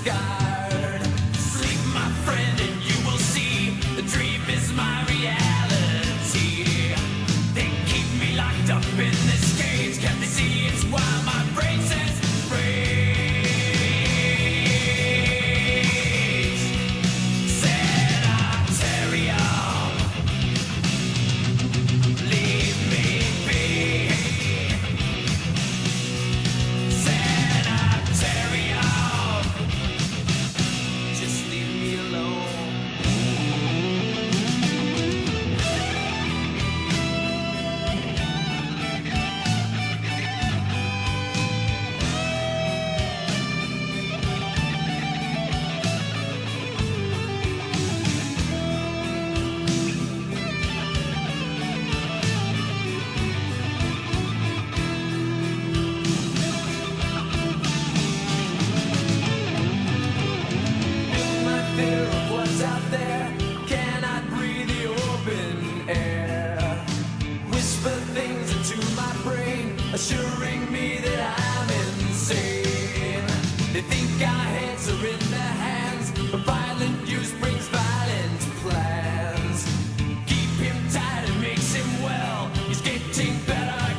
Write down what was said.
scarred. Sleep, my friend, and you will see the dream is my reality. They keep me locked up in this cage, can't they see it's why my brain says. They think our heads are in their hands, but violent use brings violent plans. Keep him tight, it makes him well. He's getting better.